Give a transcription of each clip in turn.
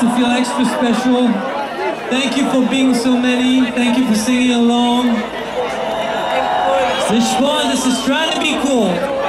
to feel extra special. Thank you for being so many. Thank you for singing along. This one, this is trying to be cool.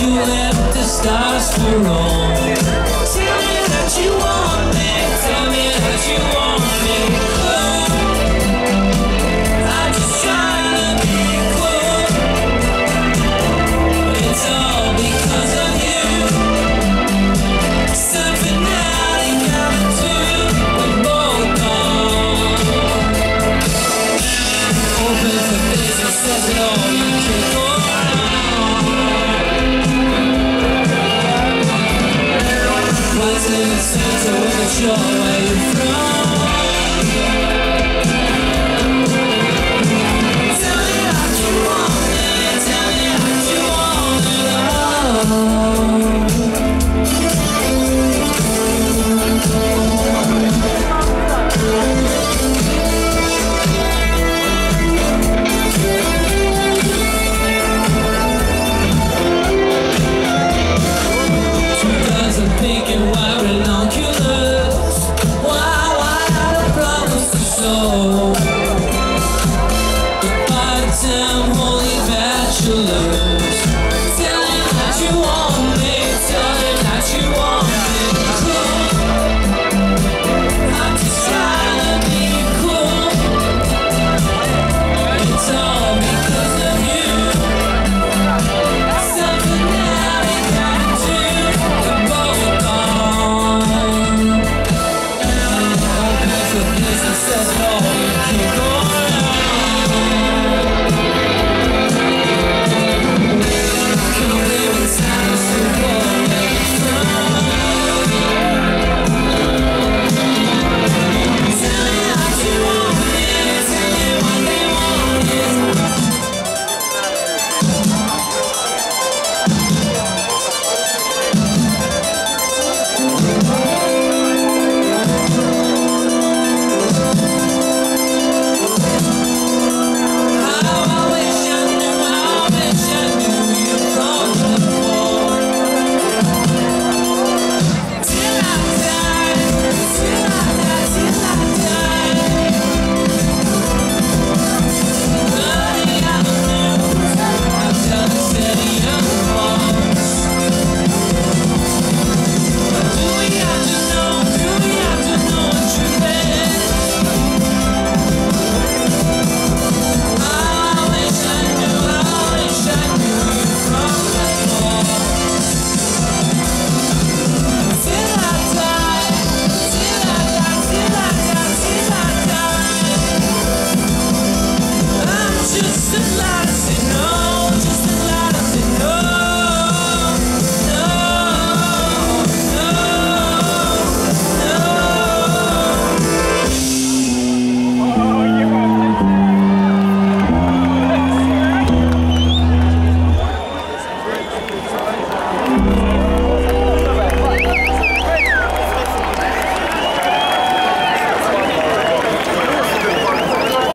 You left the stars for all sure where you're